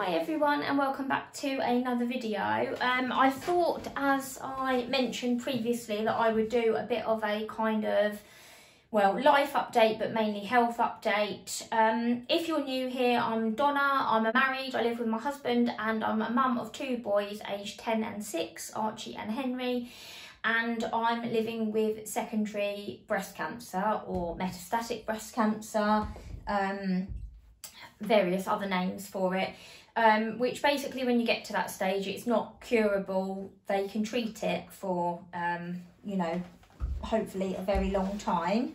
Hi everyone and welcome back to another video. Um, I thought as I mentioned previously that I would do a bit of a kind of well life update but mainly health update. Um, if you're new here I'm Donna, I'm a married, I live with my husband and I'm a mum of two boys aged 10 and 6, Archie and Henry and I'm living with secondary breast cancer or metastatic breast cancer. Um, various other names for it um, which basically when you get to that stage it's not curable. They can treat it for um, you know hopefully a very long time.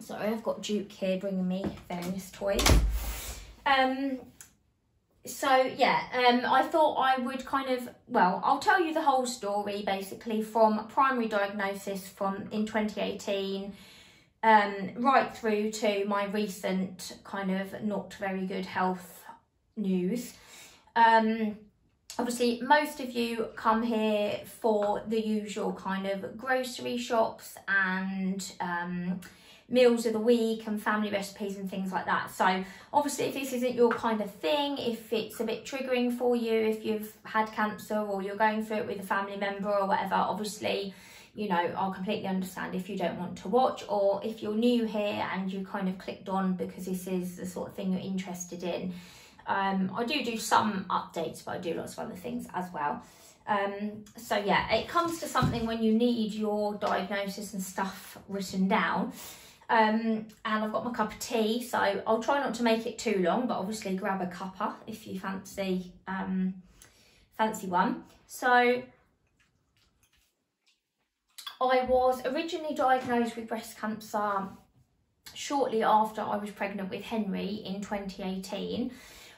Sorry I've got Duke here bringing me various toys. Um, so yeah um, I thought I would kind of well I'll tell you the whole story basically from primary diagnosis from in 2018 um, right through to my recent kind of not very good health news. Um, obviously, most of you come here for the usual kind of grocery shops and um, meals of the week and family recipes and things like that. So obviously if this isn't your kind of thing, if it's a bit triggering for you, if you've had cancer or you're going through it with a family member or whatever, obviously you know, I'll completely understand if you don't want to watch or if you're new here and you kind of clicked on because this is the sort of thing you're interested in. Um, I do do some updates, but I do lots of other things as well. Um, so yeah, it comes to something when you need your diagnosis and stuff written down. Um, and I've got my cup of tea, so I'll try not to make it too long, but obviously grab a cuppa if you fancy um, fancy one. So I was originally diagnosed with breast cancer shortly after I was pregnant with Henry in 2018.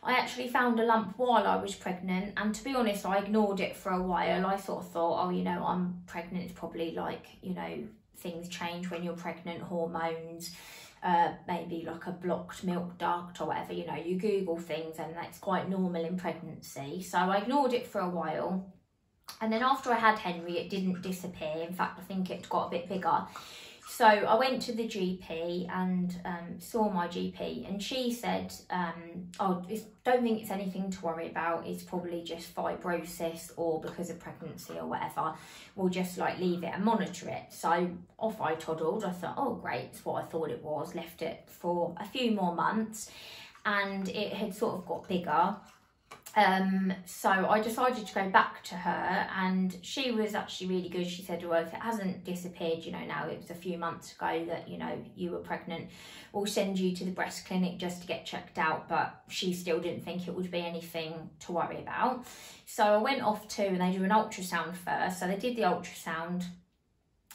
I actually found a lump while I was pregnant and to be honest I ignored it for a while. I sort of thought, oh you know I'm pregnant, it's probably like, you know, things change when you're pregnant, hormones, uh, maybe like a blocked milk duct or whatever, you know, you Google things and that's quite normal in pregnancy. So I ignored it for a while and then after I had Henry, it didn't disappear. In fact, I think it got a bit bigger. So I went to the GP and um, saw my GP, and she said, um, "Oh, don't think it's anything to worry about. It's probably just fibrosis or because of pregnancy or whatever. We'll just like leave it and monitor it." So off I toddled. I thought, "Oh, great, it's what I thought it was." Left it for a few more months, and it had sort of got bigger um, so I decided to go back to her and she was actually really good. She said, well, if it hasn't disappeared, you know, now it was a few months ago that, you know, you were pregnant, we'll send you to the breast clinic just to get checked out. But she still didn't think it would be anything to worry about. So I went off to, and they do an ultrasound first. So they did the ultrasound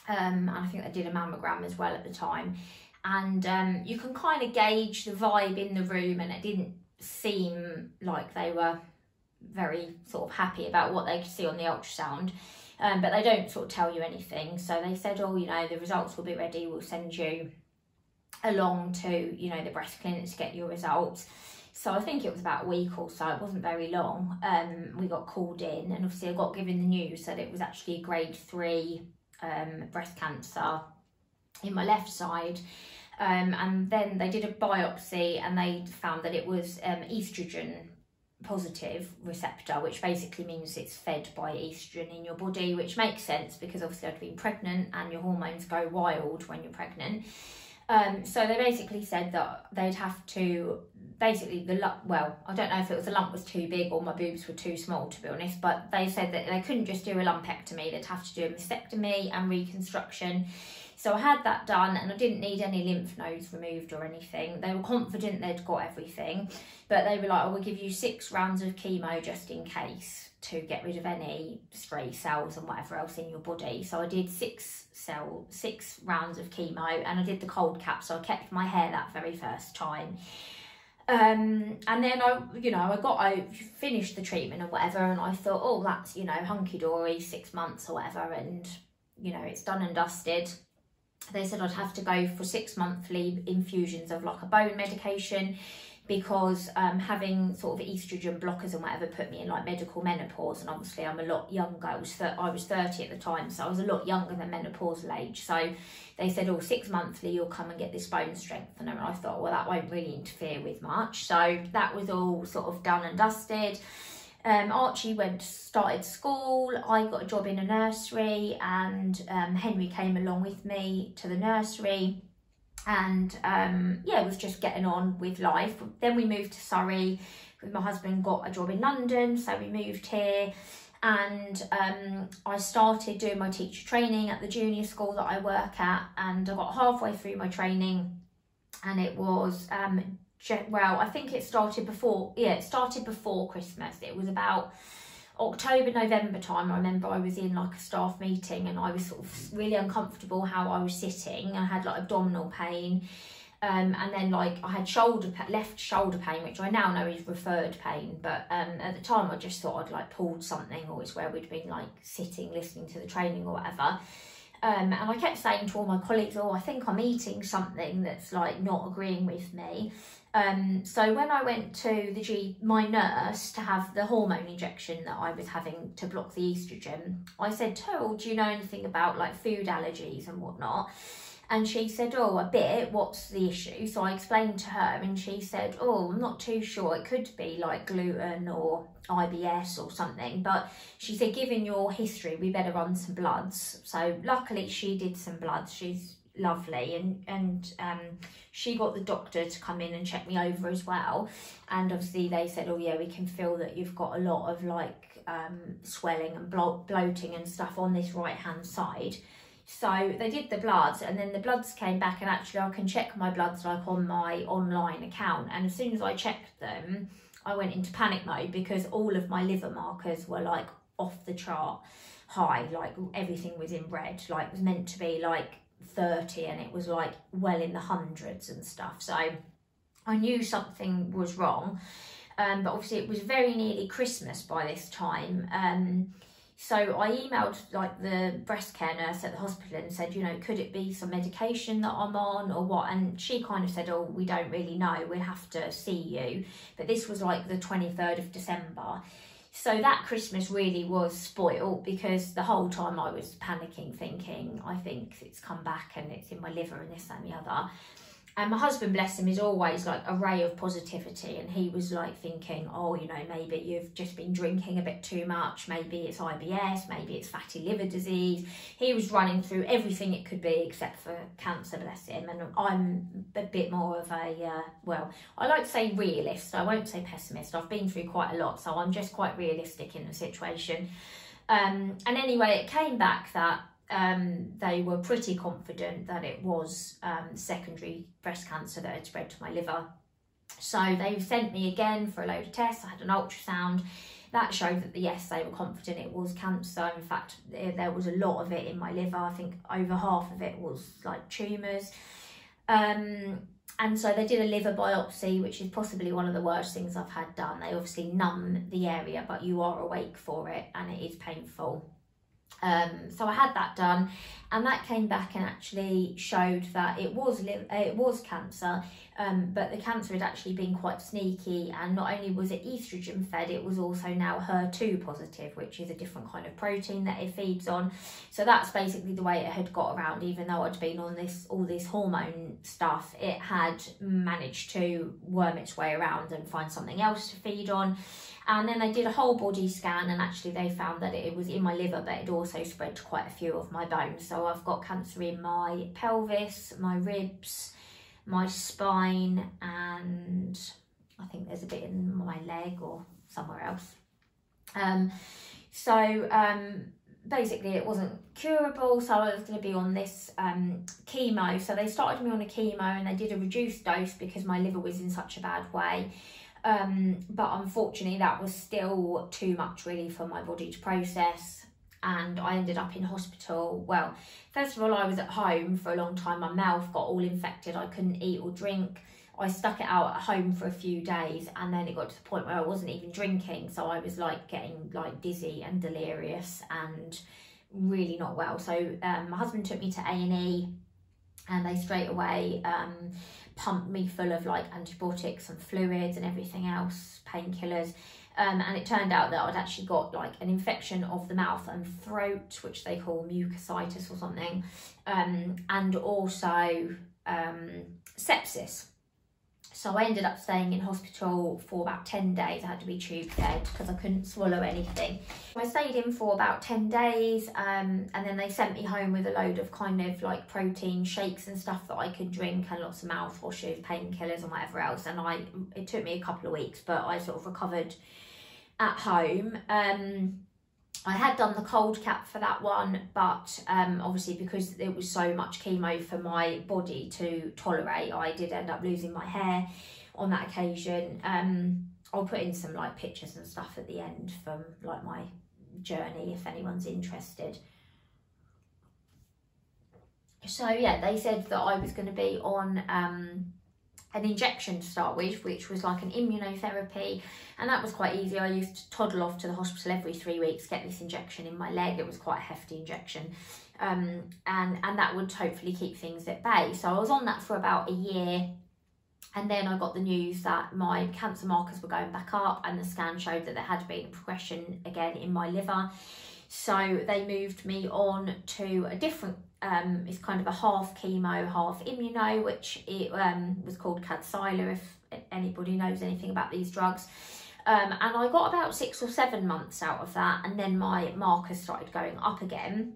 um, and I think they did a mammogram as well at the time. And um, you can kind of gauge the vibe in the room and it didn't seem like they were very sort of happy about what they could see on the ultrasound. Um, but they don't sort of tell you anything. So they said, oh, you know, the results will be ready. We'll send you along to, you know, the breast clinic to get your results. So I think it was about a week or so. It wasn't very long. Um, we got called in and obviously I got given the news that it was actually a grade three um, breast cancer in my left side. Um, and then they did a biopsy and they found that it was um, estrogen positive receptor, which basically means it's fed by estrogen in your body, which makes sense because obviously I'd been pregnant and your hormones go wild when you're pregnant. Um, so they basically said that they'd have to basically the lump. Well, I don't know if it was the lump was too big or my boobs were too small to be honest, but they said that they couldn't just do a lumpectomy; they'd have to do a mastectomy and reconstruction. So I had that done and I didn't need any lymph nodes removed or anything. They were confident they'd got everything, but they were like, I will give you six rounds of chemo just in case to get rid of any stray cells and whatever else in your body. So I did six cell, six rounds of chemo and I did the cold cap. So I kept my hair that very first time. Um, and then I, you know, I got, I finished the treatment or whatever, and I thought, oh, that's, you know, hunky dory, six months or whatever, and, you know, it's done and dusted they said I'd have to go for six monthly infusions of like a bone medication because um, having sort of estrogen blockers and whatever put me in like medical menopause and obviously I'm a lot younger. I was, I was 30 at the time so I was a lot younger than menopausal age. So they said oh six monthly you'll come and get this bone strengthener and I thought well that won't really interfere with much. So that was all sort of done and dusted um, Archie went started school. I got a job in a nursery, and um, Henry came along with me to the nursery and um, yeah, was just getting on with life. Then we moved to Surrey my husband, got a job in London, so we moved here. And um, I started doing my teacher training at the junior school that I work at, and I got halfway through my training, and it was um, well, I think it started before. Yeah, it started before Christmas. It was about October, November time, I remember I was in like a staff meeting and I was sort of really uncomfortable how I was sitting. I had like abdominal pain. Um, and then like I had shoulder left shoulder pain, which I now know is referred pain, but um, at the time I just thought I'd like pulled something, or it's where we'd been like sitting listening to the training or whatever. Um, and I kept saying to all my colleagues, "Oh, I think I'm eating something that's like not agreeing with me." Um, so when I went to the G, my nurse to have the hormone injection that I was having to block the estrogen, I said to her, "Do you know anything about like food allergies and whatnot?" And she said, "Oh, a bit. What's the issue?" So I explained to her, and she said, "Oh, I'm not too sure. It could be like gluten or IBS or something." But she said, "Given your history, we better run some bloods." So luckily, she did some bloods. She's lovely. And and um she got the doctor to come in and check me over as well. And obviously they said oh yeah we can feel that you've got a lot of like um swelling and blo- bloating and stuff on this right hand side. So they did the bloods and then the bloods came back and actually I can check my bloods like on my online account. And as soon as I checked them I went into panic mode because all of my liver markers were like off the chart high like everything was in red like it was meant to be like 30 and it was like well in the hundreds and stuff. So I knew something was wrong. Um, but obviously it was very nearly Christmas by this time. Um, so I emailed like the breast care nurse at the hospital and said, you know, could it be some medication that I'm on or what? And she kind of said, oh, we don't really know. We'll have to see you. But this was like the 23rd of December. So that Christmas really was spoiled because the whole time I was panicking, thinking, I think it's come back and it's in my liver and this and the other. And my husband, bless him, is always like a ray of positivity. And he was like thinking, oh, you know, maybe you've just been drinking a bit too much. Maybe it's IBS. Maybe it's fatty liver disease. He was running through everything it could be except for cancer, bless him. And I'm a bit more of a, uh, well, I like to say realist. I won't say pessimist. I've been through quite a lot. So I'm just quite realistic in the situation. Um, and anyway, it came back that um, they were pretty confident that it was um, secondary breast cancer that had spread to my liver. So they sent me again for a load of tests. I had an ultrasound. That showed that, yes, they were confident it was cancer. In fact, there was a lot of it in my liver. I think over half of it was like tumours. Um, and so they did a liver biopsy, which is possibly one of the worst things I've had done. They obviously numb the area, but you are awake for it and it is painful. Um, so I had that done, and that came back and actually showed that it was it was cancer, um, but the cancer had actually been quite sneaky, and not only was it estrogen fed, it was also now HER2 positive, which is a different kind of protein that it feeds on. So that's basically the way it had got around. Even though I'd been on this all this hormone stuff, it had managed to worm its way around and find something else to feed on. And then they did a whole body scan and actually they found that it was in my liver, but it also spread to quite a few of my bones. So I've got cancer in my pelvis, my ribs, my spine, and I think there's a bit in my leg or somewhere else. Um, so um, basically it wasn't curable so I was going to be on this um, chemo so they started me on a chemo and they did a reduced dose because my liver was in such a bad way um, but unfortunately, that was still too much really for my body to process. And I ended up in hospital. Well, first of all, I was at home for a long time. My mouth got all infected. I couldn't eat or drink. I stuck it out at home for a few days and then it got to the point where I wasn't even drinking. So I was like getting like dizzy and delirious and really not well. So um, my husband took me to A&E and they straight away um, pumped me full of like antibiotics and fluids and everything else, painkillers. Um, and it turned out that I'd actually got like an infection of the mouth and throat, which they call mucositis or something, um, and also um, sepsis. So I ended up staying in hospital for about 10 days. I had to be tube fed because I couldn't swallow anything. I stayed in for about 10 days um, and then they sent me home with a load of kind of like protein shakes and stuff that I could drink and lots of mouthwashes, painkillers and whatever else. And I it took me a couple of weeks, but I sort of recovered at home. Um, I had done the cold cap for that one, but um, obviously because it was so much chemo for my body to tolerate, I did end up losing my hair on that occasion. Um, I'll put in some like pictures and stuff at the end from like my journey if anyone's interested. So yeah, they said that I was going to be on um, an injection to start with, which was like an immunotherapy, and that was quite easy. I used to toddle off to the hospital every three weeks, get this injection in my leg. It was quite a hefty injection, um, and and that would hopefully keep things at bay. So I was on that for about a year, and then I got the news that my cancer markers were going back up, and the scan showed that there had been progression again in my liver. So they moved me on to a different um, it's kind of a half chemo, half immuno, which it um, was called Kadcyla, if anybody knows anything about these drugs. Um, and I got about six or seven months out of that, and then my markers started going up again.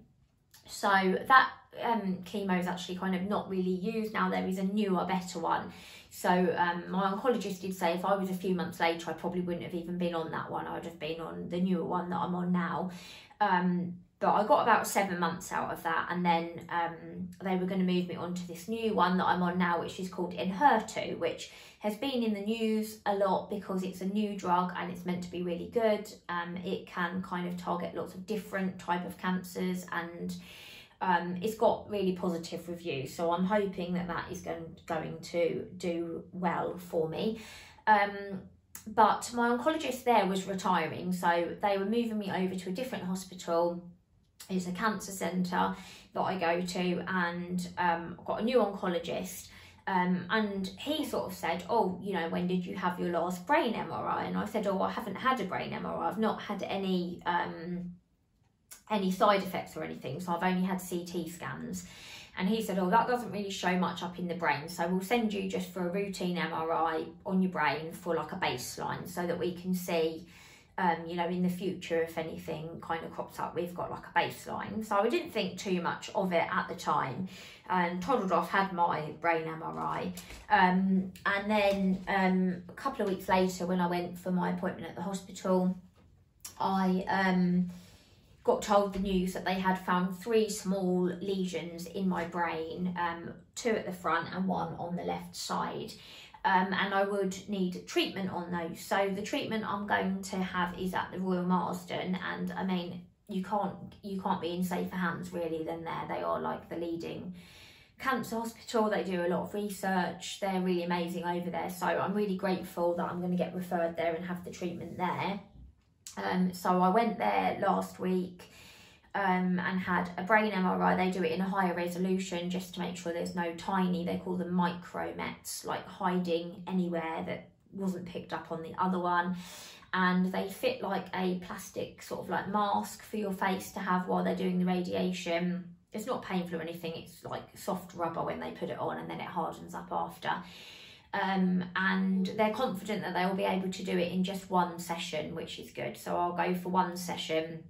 So that um, chemo is actually kind of not really used now. There is a newer, better one. So um, my oncologist did say if I was a few months later, I probably wouldn't have even been on that one. I'd have been on the newer one that I'm on now. Um, but I got about seven months out of that, and then um, they were going to move me on to this new one that I'm on now, which is called Enhertu, which has been in the news a lot because it's a new drug and it's meant to be really good. Um, it can kind of target lots of different type of cancers and um, it's got really positive reviews. So I'm hoping that that is going, going to do well for me. Um, but my oncologist there was retiring, so they were moving me over to a different hospital it's a cancer centre that I go to and um, I've got a new oncologist um, and he sort of said, oh, you know, when did you have your last brain MRI? And I said, oh, I haven't had a brain MRI. I've not had any um, any side effects or anything. So I've only had CT scans. And he said, oh, that doesn't really show much up in the brain. So we'll send you just for a routine MRI on your brain for like a baseline so that we can see um, you know, in the future, if anything kind of crops up, we've got like a baseline. So I didn't think too much of it at the time and toddled off, had my brain MRI. Um, and then um, a couple of weeks later, when I went for my appointment at the hospital, I um, got told the news that they had found three small lesions in my brain, um, two at the front and one on the left side um, and I would need treatment on those. So the treatment I'm going to have is at the Royal Marsden, and I mean you can't you can't be in safer hands really than there. They are like the leading cancer hospital. They do a lot of research. They're really amazing over there. So I'm really grateful that I'm going to get referred there and have the treatment there. Um, so I went there last week um, and had a brain MRI. They do it in a higher resolution just to make sure there's no tiny, they call them micromets, like hiding anywhere that wasn't picked up on the other one. And they fit like a plastic sort of like mask for your face to have while they're doing the radiation. It's not painful or anything, it's like soft rubber when they put it on and then it hardens up after. Um, and they're confident that they will be able to do it in just one session, which is good. So I'll go for one session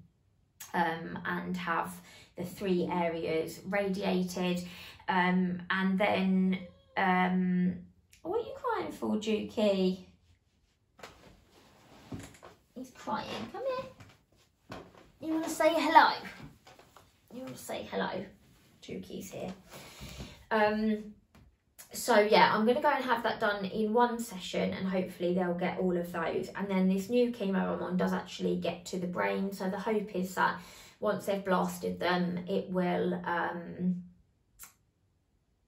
um, and have the three areas radiated. Um, and then, um, what are you crying for, Juki? He's crying. Come here. You want to say hello? You want to say hello? Juki's here. Um, so yeah, I'm going to go and have that done in one session and hopefully they'll get all of those. And then this new chemo I'm on does actually get to the brain. So the hope is that once they've blasted them, it will, um,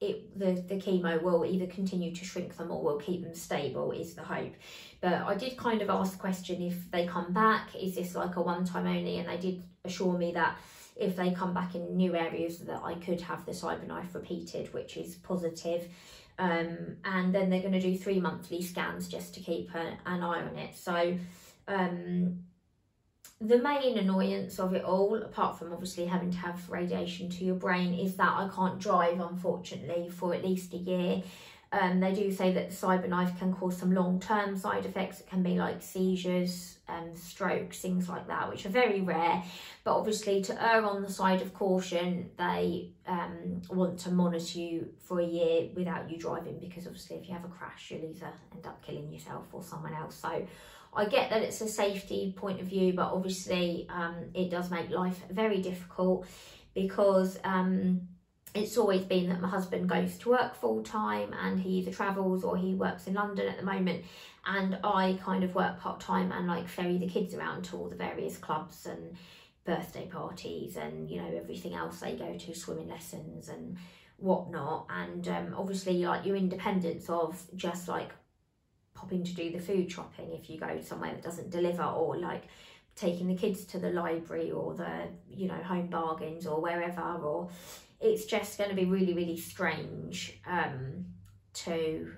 it the, the chemo will either continue to shrink them or will keep them stable is the hope. But I did kind of ask the question if they come back, is this like a one time only? And they did assure me that if they come back in new areas that I could have the CyberKnife repeated, which is positive. Um, and then they're going to do three monthly scans just to keep a, an eye on it. So um, the main annoyance of it all, apart from obviously having to have radiation to your brain, is that I can't drive, unfortunately, for at least a year. Um, they do say that the CyberKnife can cause some long-term side effects. It can be like seizures, um, strokes, things like that, which are very rare. But obviously, to err on the side of caution, they um, want to monitor you for a year without you driving because obviously, if you have a crash, you'll either end up killing yourself or someone else. So I get that it's a safety point of view, but obviously, um, it does make life very difficult because um, it's always been that my husband goes to work full time and he either travels or he works in London at the moment. And I kind of work part time and like ferry the kids around to all the various clubs and birthday parties and you know everything else. They go to swimming lessons and whatnot. And um, obviously like your independence of just like popping to do the food shopping if you go somewhere that doesn't deliver or like taking the kids to the library or the you know home bargains or wherever or it's just going to be really, really strange um, to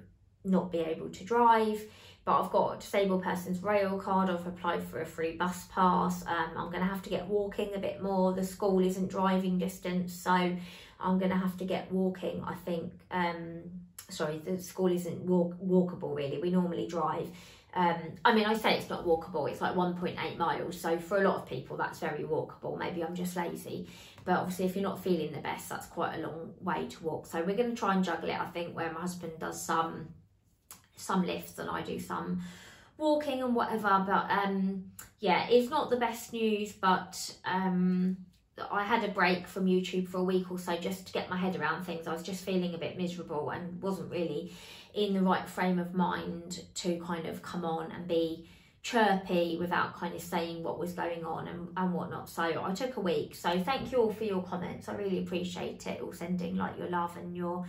not be able to drive. But I've got a disabled person's rail card. I've applied for a free bus pass. Um, I'm going to have to get walking a bit more. The school isn't driving distance, so I'm going to have to get walking. I think. Um, sorry, the school isn't walk walkable really. We normally drive. Um, I mean, I say it's not walkable, it's like 1.8 miles. So for a lot of people, that's very walkable. Maybe I'm just lazy. But obviously, if you're not feeling the best, that's quite a long way to walk. So we're going to try and juggle it, I think, where my husband does some some lifts and I do some walking and whatever. But um, yeah, it's not the best news, but um, I had a break from YouTube for a week or so just to get my head around things. I was just feeling a bit miserable and wasn't really in the right frame of mind to kind of come on and be chirpy without kind of saying what was going on and, and whatnot. So I took a week. So thank you all for your comments. I really appreciate it. All sending like your love and your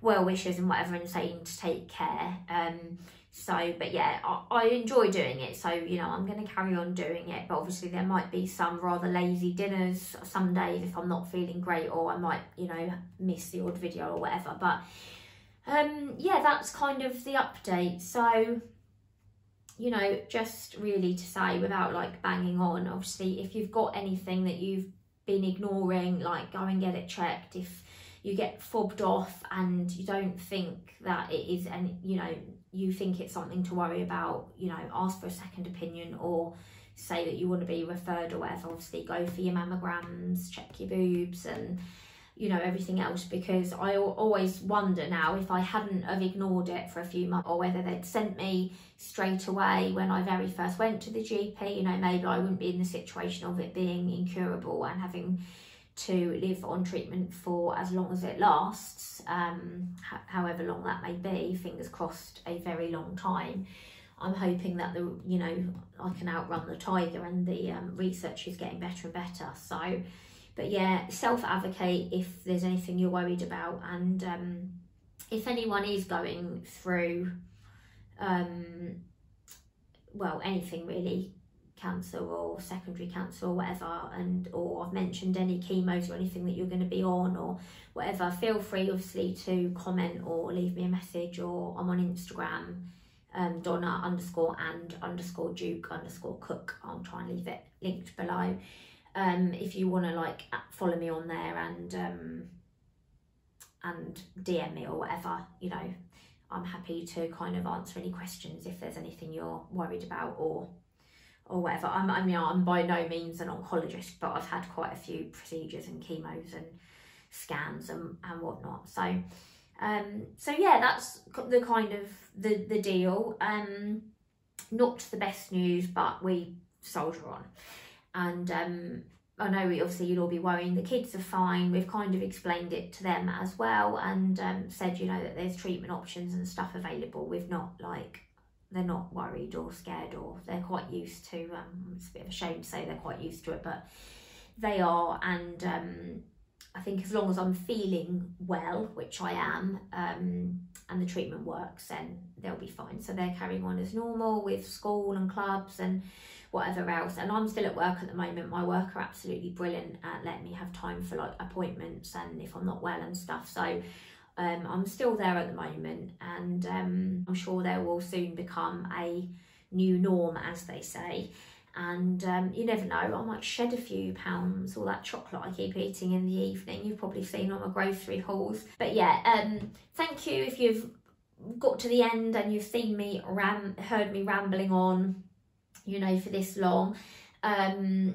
well wishes and whatever and saying to take care. Um so but yeah, I, I enjoy doing it. So, you know, I'm gonna carry on doing it. But obviously there might be some rather lazy dinners some days if I'm not feeling great or I might, you know, miss the odd video or whatever. But um yeah, that's kind of the update. So you know, just really to say without like banging on, obviously, if you've got anything that you've been ignoring, like go and get it checked. If you get fobbed off and you don't think that it is, and you know, you think it's something to worry about, you know, ask for a second opinion or say that you want to be referred or whatever. Obviously, go for your mammograms, check your boobs, and you know everything else because I always wonder now if I hadn't have ignored it for a few months or whether they'd sent me straight away when I very first went to the GP you know maybe I wouldn't be in the situation of it being incurable and having to live on treatment for as long as it lasts um, however long that may be fingers crossed a very long time. I'm hoping that the you know I can outrun the tiger and the um, research is getting better and better. So but yeah, self advocate if there's anything you're worried about, and um, if anyone is going through, um, well, anything really, cancer or secondary cancer or whatever, and or I've mentioned any chemos or anything that you're going to be on or whatever, feel free obviously to comment or leave me a message, or I'm on Instagram. Um, Donna underscore and underscore Duke underscore Cook. I'll try and leave it linked below um, if you want to like follow me on there and um, and DM me or whatever, you know, I'm happy to kind of answer any questions if there's anything you're worried about or or whatever. I'm, I mean, I'm by no means an oncologist, but I've had quite a few procedures and chemos and scans and, and whatnot. So, um, so yeah, that's the kind of the, the deal. Um, not the best news, but we soldier on and um, I know obviously you'll all be worrying the kids are fine. We've kind of explained it to them as well and um, said, you know, that there's treatment options and stuff available. We've not like, they're not worried or scared or they're quite used to, um, it's a bit of a shame to say they're quite used to it, but they are. And um, I think as long as I'm feeling well, which I am, um, and the treatment works, then they'll be fine. So they're carrying on as normal with school and clubs and whatever else. And I'm still at work at the moment. My work are absolutely brilliant at letting me have time for like appointments and if I'm not well and stuff. So um, I'm still there at the moment, and um, I'm sure there will soon become a new norm, as they say and um, you never know, I might shed a few pounds, all that chocolate I keep eating in the evening. You've probably seen on my grocery hauls. But yeah, um, thank you if you've got to the end and you've seen me ram heard me rambling on, you know, for this long. Um,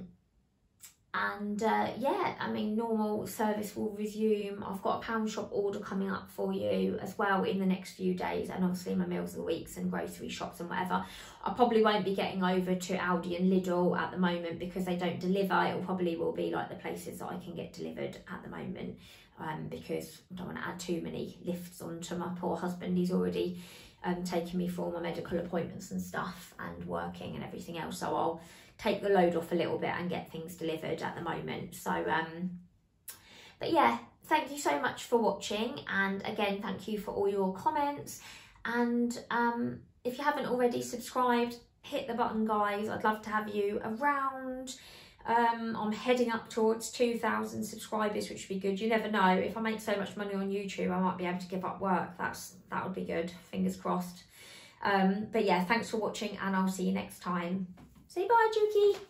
and uh, yeah i mean normal service will resume. I've got a pound shop order coming up for you as well in the next few days and obviously my meals of the weeks and grocery shops and whatever. I probably won't be getting over to aldi and lidl at the moment because they don't deliver. It probably will be like the places that i can get delivered at the moment um, because i don't want to add too many lifts onto my poor husband he's already um, taking me for my medical appointments and stuff and working and everything else so i'll take the load off a little bit and get things delivered at the moment. So, um, but yeah, thank you so much for watching. And again, thank you for all your comments. And um, if you haven't already subscribed, hit the button, guys. I'd love to have you around. Um, I'm heading up towards 2,000 subscribers, which would be good. You never know. If I make so much money on YouTube, I might be able to give up work. That's That would be good. Fingers crossed. Um, but yeah, thanks for watching and I'll see you next time. Say bye, Juki.